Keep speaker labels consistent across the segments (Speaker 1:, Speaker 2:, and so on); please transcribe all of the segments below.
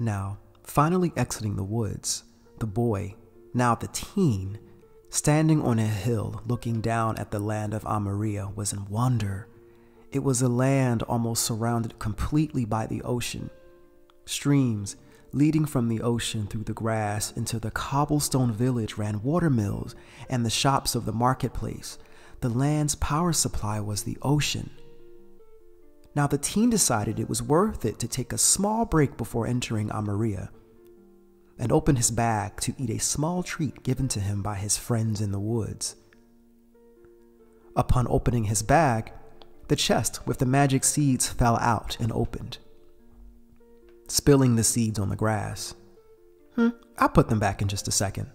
Speaker 1: Now, finally exiting the woods, the boy, now the teen, standing on a hill looking down at the land of Amoria, was in wonder. It was a land almost surrounded completely by the ocean. Streams leading from the ocean through the grass into the cobblestone village ran watermills and the shops of the marketplace. The land's power supply was the ocean. Now, the teen decided it was worth it to take a small break before entering Amoria and opened his bag to eat a small treat given to him by his friends in the woods. Upon opening his bag, the chest with the magic seeds fell out and opened, spilling the seeds on the grass. Hmm, I'll put them back in just a second,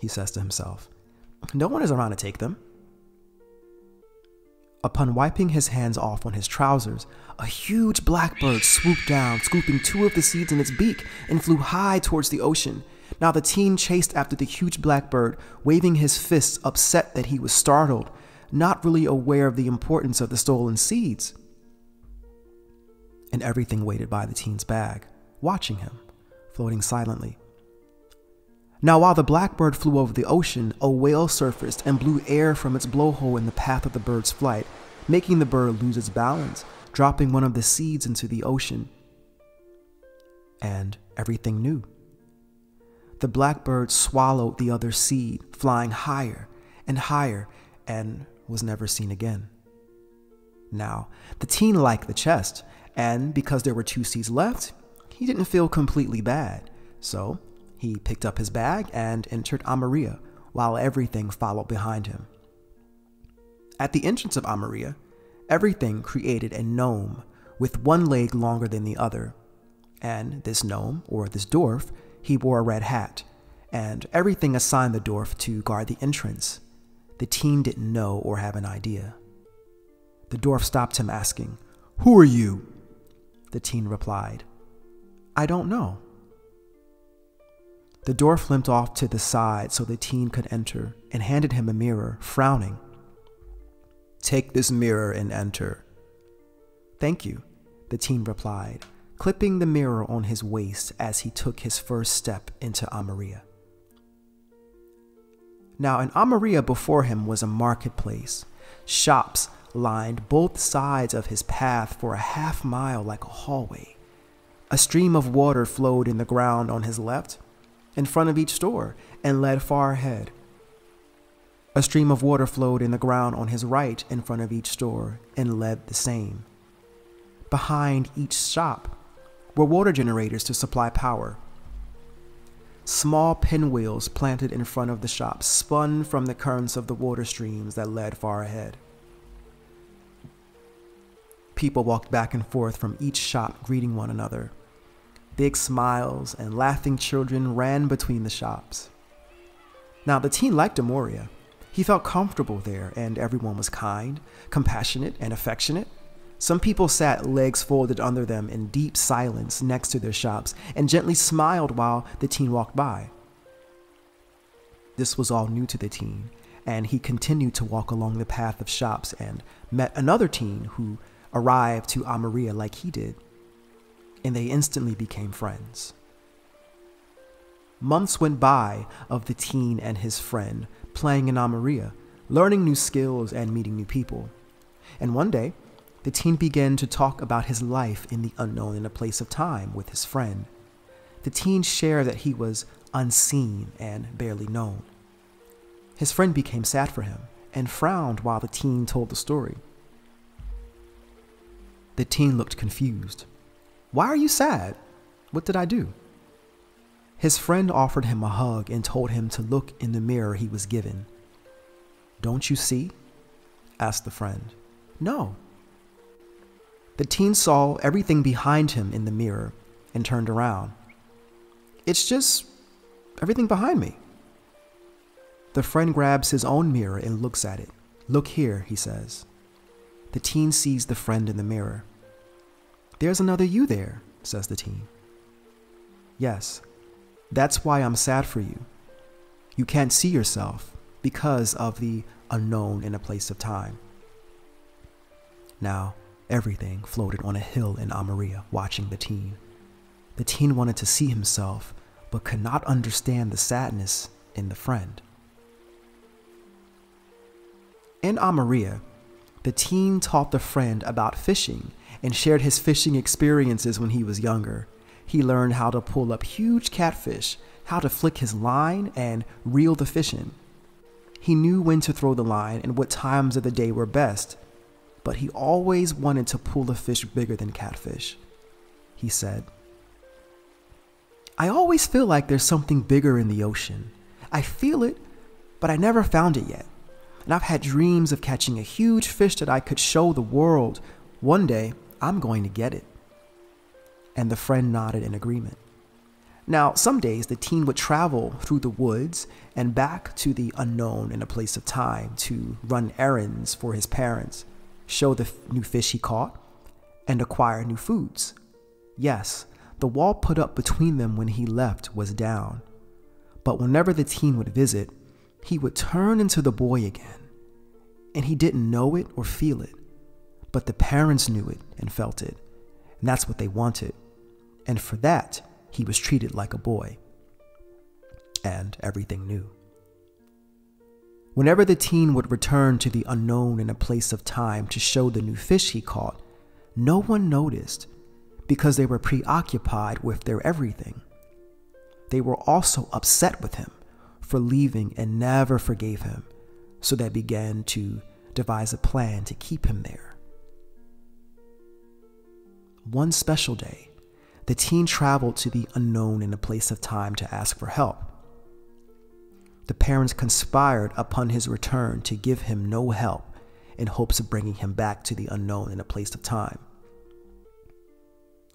Speaker 1: he says to himself. No one is around to take them. Upon wiping his hands off on his trousers, a huge blackbird swooped down, scooping two of the seeds in its beak, and flew high towards the ocean. Now the teen chased after the huge blackbird, waving his fists, upset that he was startled, not really aware of the importance of the stolen seeds. And everything waited by the teen's bag, watching him, floating silently. Now, while the blackbird flew over the ocean, a whale surfaced and blew air from its blowhole in the path of the bird's flight, making the bird lose its balance, dropping one of the seeds into the ocean. And everything knew. The blackbird swallowed the other seed, flying higher and higher, and was never seen again. Now, the teen liked the chest, and because there were two seeds left, he didn't feel completely bad. So he picked up his bag and entered Amoria, while everything followed behind him. At the entrance of Amoria, everything created a gnome with one leg longer than the other. And this gnome, or this dwarf, he wore a red hat, and everything assigned the dwarf to guard the entrance. The teen didn't know or have an idea. The dwarf stopped him, asking, Who are you? The teen replied, I don't know. The dwarf limped off to the side so the teen could enter and handed him a mirror, frowning. Take this mirror and enter. Thank you, the teen replied, clipping the mirror on his waist as he took his first step into Amoria. Now, in Amoria before him was a marketplace. Shops lined both sides of his path for a half mile like a hallway. A stream of water flowed in the ground on his left in front of each store and led far ahead. A stream of water flowed in the ground on his right in front of each store and led the same. Behind each shop were water generators to supply power. Small pinwheels planted in front of the shop spun from the currents of the water streams that led far ahead. People walked back and forth from each shop, greeting one another. Big smiles and laughing children ran between the shops. Now, the teen liked Amoria. He felt comfortable there, and everyone was kind, compassionate, and affectionate. Some people sat legs folded under them in deep silence next to their shops and gently smiled while the teen walked by. This was all new to the teen, and he continued to walk along the path of shops and met another teen who arrived to Amoria like he did and they instantly became friends. Months went by of the teen and his friend playing in Amoria, learning new skills and meeting new people. And one day, the teen began to talk about his life in the unknown in a place of time with his friend. The teen shared that he was unseen and barely known. His friend became sad for him and frowned while the teen told the story. The teen looked confused. Why are you sad? What did I do? His friend offered him a hug and told him to look in the mirror he was given. Don't you see? asked the friend. No. The teen saw everything behind him in the mirror and turned around. It's just everything behind me. The friend grabs his own mirror and looks at it. Look here, he says. The teen sees the friend in the mirror. There's another you there, says the teen. Yes, that's why I'm sad for you. You can't see yourself because of the unknown in a place of time. Now, everything floated on a hill in Amoria, watching the teen. The teen wanted to see himself, but could not understand the sadness in the friend. In Amarilla, the teen taught the friend about fishing and shared his fishing experiences when he was younger. He learned how to pull up huge catfish, how to flick his line, and reel the fish in. He knew when to throw the line and what times of the day were best, but he always wanted to pull a fish bigger than catfish. He said, I always feel like there's something bigger in the ocean. I feel it, but I never found it yet. And I've had dreams of catching a huge fish that I could show the world. One day, I'm going to get it. And the friend nodded in agreement. Now, some days the teen would travel through the woods and back to the unknown in a place of time to run errands for his parents, show the new fish he caught, and acquire new foods. Yes, the wall put up between them when he left was down. But whenever the teen would visit, he would turn into the boy again. And he didn't know it or feel it, but the parents knew it and felt it. And that's what they wanted. And for that, he was treated like a boy. And everything knew. Whenever the teen would return to the unknown in a place of time to show the new fish he caught, no one noticed because they were preoccupied with their everything. They were also upset with him for leaving and never forgave him, so they began to devise a plan to keep him there. One special day, the teen traveled to the unknown in a place of time to ask for help. The parents conspired upon his return to give him no help in hopes of bringing him back to the unknown in a place of time.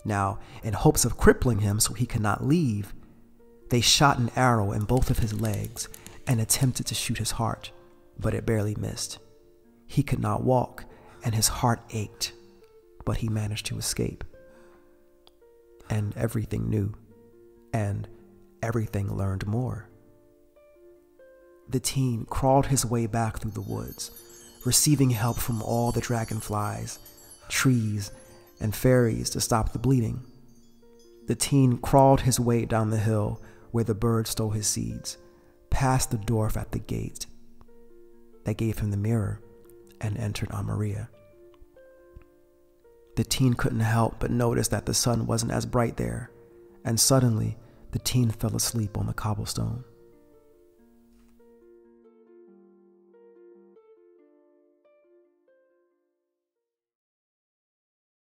Speaker 1: Now, in hopes of crippling him so he could not leave, they shot an arrow in both of his legs and attempted to shoot his heart, but it barely missed. He could not walk, and his heart ached, but he managed to escape. And everything knew, and everything learned more. The teen crawled his way back through the woods, receiving help from all the dragonflies, trees, and fairies to stop the bleeding. The teen crawled his way down the hill where the bird stole his seeds, past the dwarf at the gate that gave him the mirror, and entered Amarilla. The teen couldn't help but notice that the sun wasn't as bright there, and suddenly the teen fell asleep on the cobblestone.